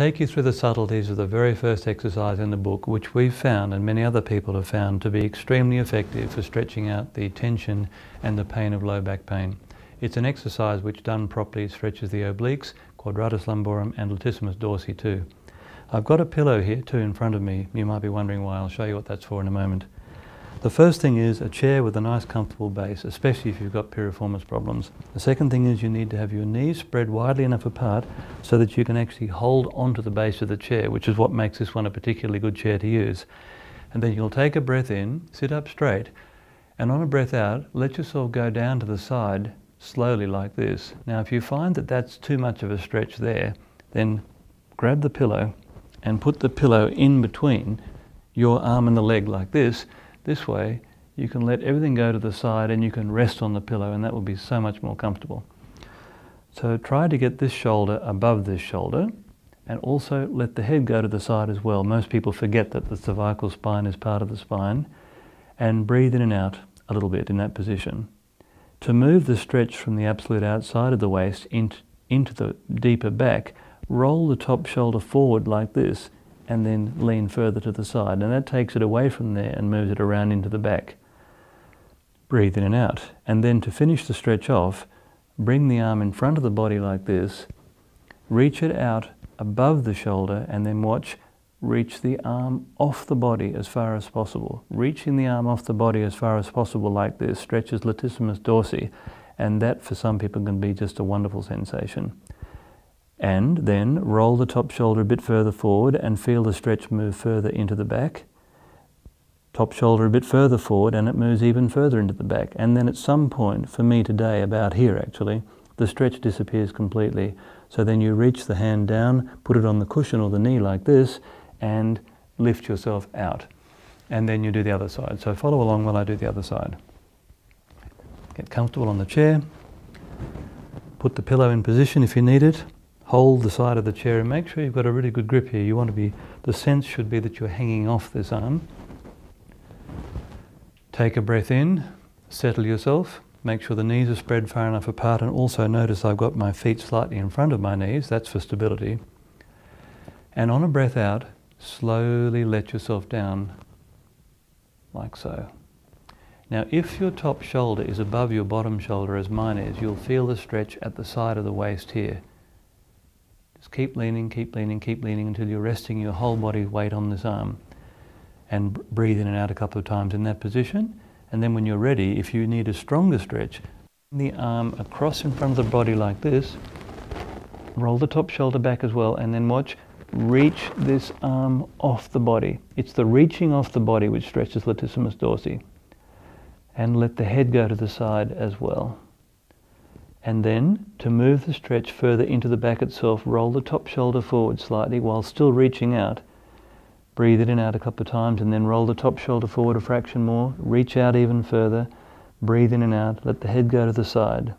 take you through the subtleties of the very first exercise in the book, which we've found and many other people have found to be extremely effective for stretching out the tension and the pain of low back pain. It's an exercise which done properly stretches the obliques, quadratus lumborum and latissimus dorsi too. I've got a pillow here too in front of me. You might be wondering why. I'll show you what that's for in a moment. The first thing is a chair with a nice comfortable base, especially if you've got piriformis problems. The second thing is you need to have your knees spread widely enough apart so that you can actually hold onto the base of the chair, which is what makes this one a particularly good chair to use. And then you'll take a breath in, sit up straight, and on a breath out, let yourself go down to the side slowly like this. Now, if you find that that's too much of a stretch there, then grab the pillow and put the pillow in between your arm and the leg like this this way, you can let everything go to the side and you can rest on the pillow and that will be so much more comfortable. So try to get this shoulder above this shoulder and also let the head go to the side as well. Most people forget that the cervical spine is part of the spine and breathe in and out a little bit in that position. To move the stretch from the absolute outside of the waist into, into the deeper back, roll the top shoulder forward like this and then lean further to the side. And that takes it away from there and moves it around into the back. Breathe in and out. And then to finish the stretch off, bring the arm in front of the body like this, reach it out above the shoulder, and then watch reach the arm off the body as far as possible. Reaching the arm off the body as far as possible like this stretches latissimus dorsi, and that for some people can be just a wonderful sensation and then roll the top shoulder a bit further forward and feel the stretch move further into the back. Top shoulder a bit further forward and it moves even further into the back. And then at some point, for me today, about here actually, the stretch disappears completely. So then you reach the hand down, put it on the cushion or the knee like this, and lift yourself out. And then you do the other side. So follow along while I do the other side. Get comfortable on the chair. Put the pillow in position if you need it hold the side of the chair and make sure you've got a really good grip here. You want to be, the sense should be that you're hanging off this arm. Take a breath in, settle yourself, make sure the knees are spread far enough apart and also notice I've got my feet slightly in front of my knees, that's for stability. And on a breath out, slowly let yourself down like so. Now if your top shoulder is above your bottom shoulder as mine is, you'll feel the stretch at the side of the waist here. Just keep leaning, keep leaning, keep leaning until you're resting your whole body weight on this arm. And breathe in and out a couple of times in that position. And then when you're ready, if you need a stronger stretch, the arm across in front of the body like this. Roll the top shoulder back as well, and then watch. Reach this arm off the body. It's the reaching off the body which stretches latissimus dorsi. And let the head go to the side as well. And then, to move the stretch further into the back itself, roll the top shoulder forward slightly while still reaching out. Breathe it in and out a couple of times and then roll the top shoulder forward a fraction more. Reach out even further. Breathe in and out. Let the head go to the side.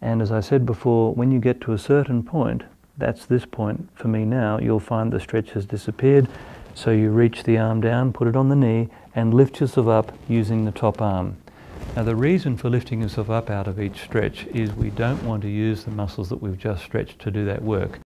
And as I said before, when you get to a certain point, that's this point for me now, you'll find the stretch has disappeared. So you reach the arm down, put it on the knee, and lift yourself up using the top arm. Now the reason for lifting yourself up out of each stretch is we don't want to use the muscles that we've just stretched to do that work.